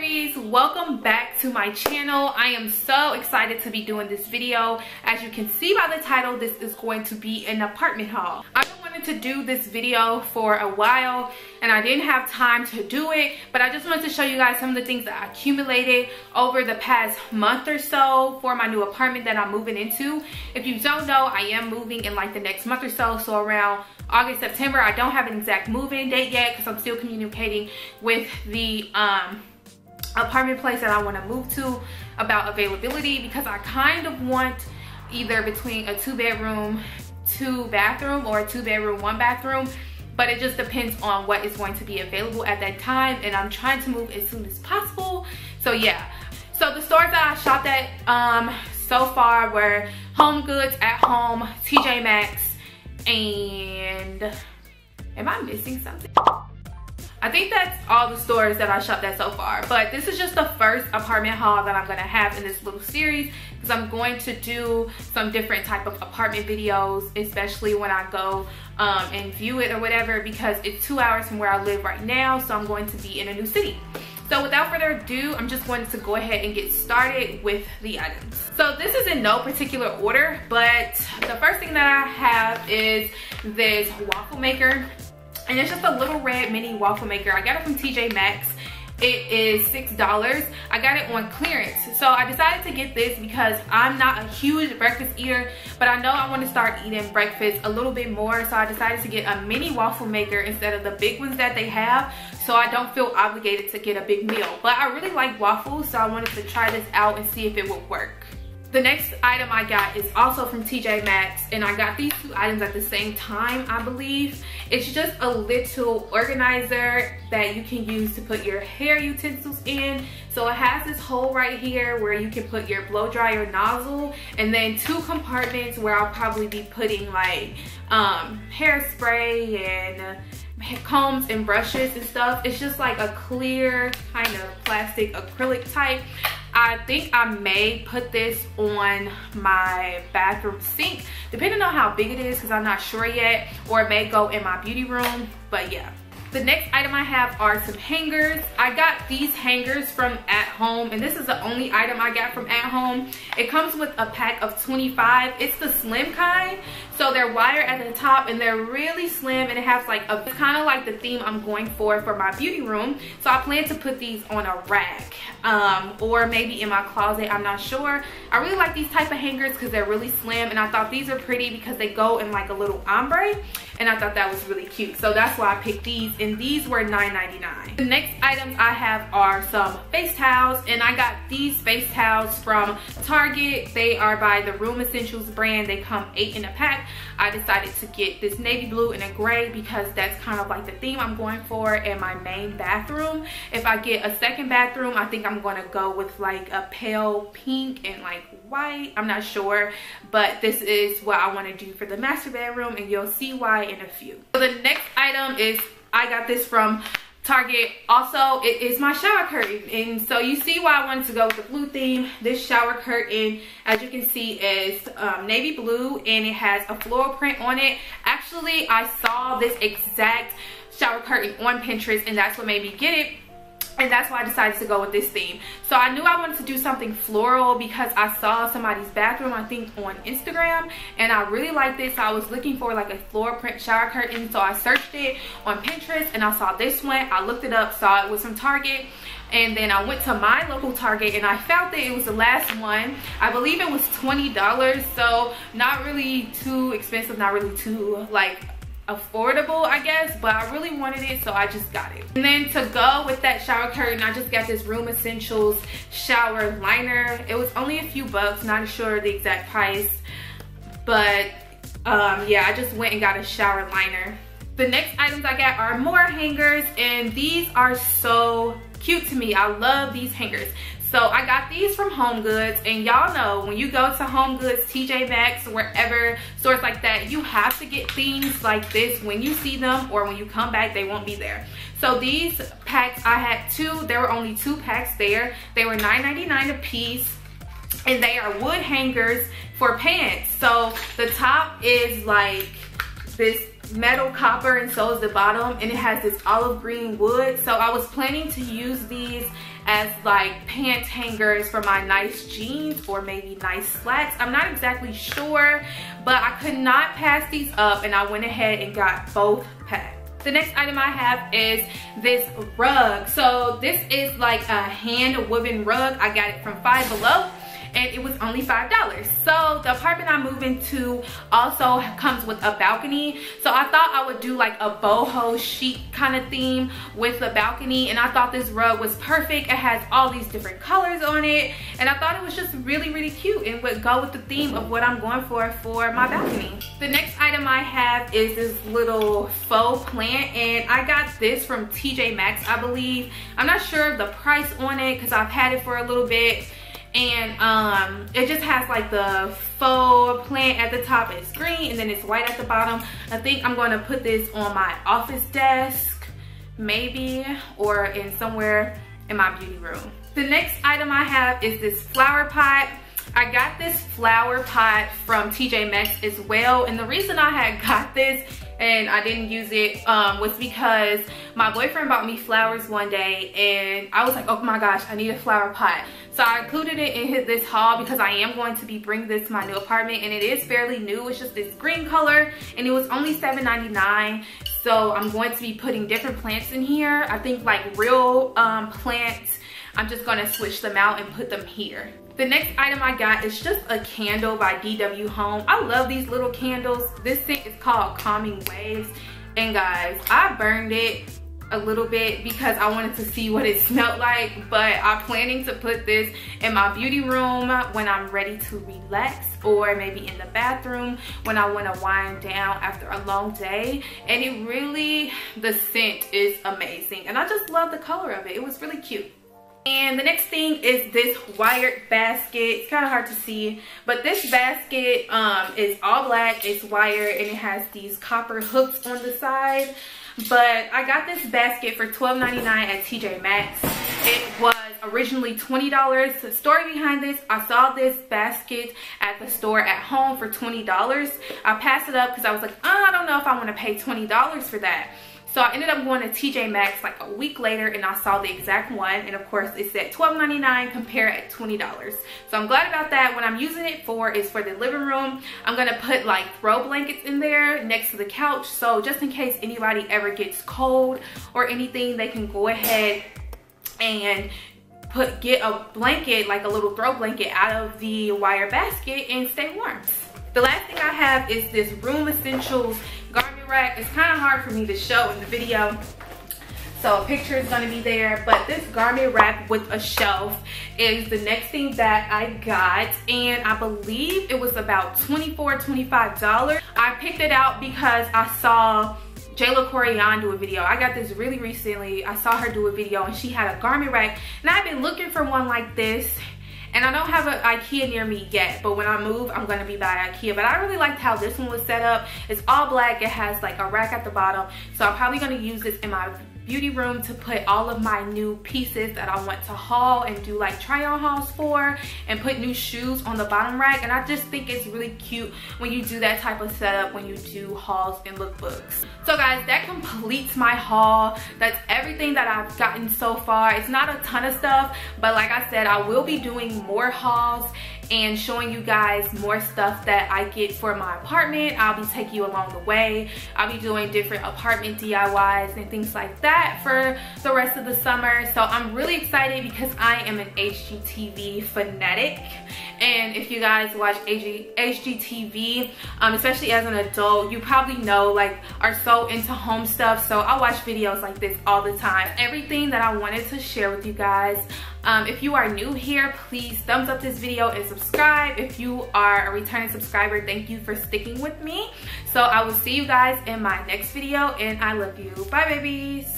babies welcome back to my channel. I am so excited to be doing this video. As you can see by the title this is going to be an apartment haul. I've been wanting to do this video for a while and i didn't have time to do it but i just wanted to show you guys some of the things that i accumulated over the past month or so for my new apartment that i'm moving into. If you don't know i am moving in like the next month or so so around August, September. I don't have an exact move-in date yet because I'm still communicating with the um, apartment place that I want to move to about availability because I kind of want either between a two bedroom, two bathroom or a two bedroom, one bathroom but it just depends on what is going to be available at that time and I'm trying to move as soon as possible. So yeah, so the stores that I shopped at um, so far were Home Goods, At Home, TJ Maxx, and am I missing something? I think that's all the stores that I shopped at so far. But this is just the first apartment haul that I'm gonna have in this little series because I'm going to do some different type of apartment videos, especially when I go um, and view it or whatever because it's two hours from where I live right now. So I'm going to be in a new city. So without further ado, I'm just going to go ahead and get started with the items. So this is in no particular order, but the first thing that I have is this waffle maker. And it's just a little red mini waffle maker. I got it from TJ Maxx. It is six dollars. I got it on clearance. So i decided to get this because i'm not a huge breakfast eater but i know i want to start eating breakfast a little bit more. So i decided to get a mini waffle maker instead of the big ones that they have so i don't feel obligated to get a big meal. But i really like waffles so i wanted to try this out and see if it would work the next item I got is also from TJ Maxx and I got these two items at the same time I believe. It's just a little organizer that you can use to put your hair utensils in. So it has this hole right here where you can put your blow dryer nozzle and then two compartments where I'll probably be putting like um, hairspray and combs and brushes and stuff. It's just like a clear kind of plastic acrylic type. I think I may put this on my bathroom sink, depending on how big it is, because I'm not sure yet, or it may go in my beauty room, but yeah. The next item I have are some hangers. I got these hangers from At Home, and this is the only item I got from At Home. It comes with a pack of 25. It's the slim kind, so they're wire at the top, and they're really slim, and it has like a, kind of like the theme I'm going for for my beauty room. So I plan to put these on a rack, um, or maybe in my closet, I'm not sure. I really like these type of hangers because they're really slim, and I thought these are pretty because they go in like a little ombre and I thought that was really cute. So that's why I picked these and these were $9.99. The next items I have are some face towels and I got these face towels from Target. They are by the Room Essentials brand. They come eight in a pack. I decided to get this navy blue and a gray because that's kind of like the theme I'm going for in my main bathroom. If I get a second bathroom, I think I'm gonna go with like a pale pink and like white. I'm not sure, but this is what I wanna do for the master bedroom and you'll see why in a few. So the next item is, I got this from Target. Also, it is my shower curtain. And so you see why I wanted to go with the blue theme. This shower curtain, as you can see, is um, navy blue and it has a floral print on it. Actually, I saw this exact shower curtain on Pinterest and that's what made me get it and that's why I decided to go with this theme. So I knew I wanted to do something floral because I saw somebody's bathroom, I think on Instagram, and I really liked this. So I was looking for like a floral print shower curtain. So I searched it on Pinterest and I saw this one. I looked it up, saw it was from Target. And then I went to my local Target and I found that it was the last one. I believe it was $20. So not really too expensive, not really too like affordable I guess but I really wanted it so I just got it. And then to go with that shower curtain I just got this room essentials shower liner. It was only a few bucks not sure the exact price but um, yeah I just went and got a shower liner. The next items I got are more hangers and these are so cute to me. I love these hangers so I got these from Home Goods and y'all know when you go to Home Goods, TJ Maxx, wherever stores like that, you have to get things like this when you see them or when you come back, they won't be there. So these packs, I had two, there were only two packs there. They were $9.99 a piece and they are wood hangers for pants. So the top is like this metal copper and so is the bottom and it has this olive green wood so I was planning to use these as like pant hangers for my nice jeans or maybe nice slacks I'm not exactly sure but I could not pass these up and I went ahead and got both packed the next item I have is this rug. So this is like a hand woven rug. I got it from Five Below and it was only five dollars. So the apartment i'm moving to also comes with a balcony. So i thought i would do like a boho chic kind of theme with the balcony and i thought this rug was perfect. It has all these different colors on it and i thought it was just really really cute and would go with the theme of what i'm going for for my balcony. The next item i have is this little faux plant and i got this from tj maxx i believe. I'm not sure of the price on it because i've had it for a little bit and um, it just has like the faux plant at the top it's green and then it's white at the bottom. I think i'm going to put this on my office desk maybe or in somewhere in my beauty room. The next item i have is this flower pot. I got this flower pot from TJ Maxx as well and the reason I had got this and I didn't use it um, was because my boyfriend bought me flowers one day and I was like, oh my gosh, I need a flower pot. So I included it in this haul because I am going to be bringing this to my new apartment and it is fairly new. It's just this green color and it was only $7.99. So I'm going to be putting different plants in here. I think like real um, plants, I'm just gonna switch them out and put them here. The next item I got is just a candle by DW Home. I love these little candles. This thing is called Calming Waves. And guys, I burned it a little bit because I wanted to see what it smelled like but I'm planning to put this in my beauty room when I'm ready to relax or maybe in the bathroom when I want to wind down after a long day and it really the scent is amazing and I just love the color of it it was really cute and the next thing is this wired basket. It's kind of hard to see, but this basket um, is all black. It's wired and it has these copper hooks on the side. But I got this basket for $12.99 at TJ Maxx. It was originally $20. The story behind this, I saw this basket at the store at home for $20. I passed it up because I was like, oh, I don't know if I want to pay $20 for that. So I ended up going to TJ Maxx like a week later and I saw the exact one. And of course it said $12.99 compare at $20. So I'm glad about that. What I'm using it for is for the living room. I'm going to put like throw blankets in there next to the couch. So just in case anybody ever gets cold or anything, they can go ahead and put get a blanket, like a little throw blanket out of the wire basket and stay warm. The last thing I have is this Room Essentials rack. It's kind of hard for me to show in the video. So a picture is gonna be there, but this garment rack with a shelf is the next thing that I got. And I believe it was about $24, $25. I picked it out because I saw Jayla Koriyan do a video. I got this really recently. I saw her do a video and she had a garment rack. And I've been looking for one like this and I don't have an Ikea near me yet, but when I move, I'm gonna be by Ikea. But I really liked how this one was set up. It's all black, it has like a rack at the bottom. So I'm probably gonna use this in my beauty room to put all of my new pieces that I want to haul and do like try on hauls for and put new shoes on the bottom rack and I just think it's really cute when you do that type of setup when you do hauls and lookbooks. So guys that completes my haul. That's everything that I've gotten so far. It's not a ton of stuff but like I said I will be doing more hauls and showing you guys more stuff that I get for my apartment. I'll be taking you along the way. I'll be doing different apartment DIYs and things like that for the rest of the summer. So I'm really excited because I am an HGTV fanatic. And if you guys watch HG, HGTV, um, especially as an adult, you probably know like are so into home stuff. So I watch videos like this all the time. Everything that I wanted to share with you guys um, if you are new here, please thumbs up this video and subscribe. If you are a returning subscriber, thank you for sticking with me. So I will see you guys in my next video and I love you. Bye babies.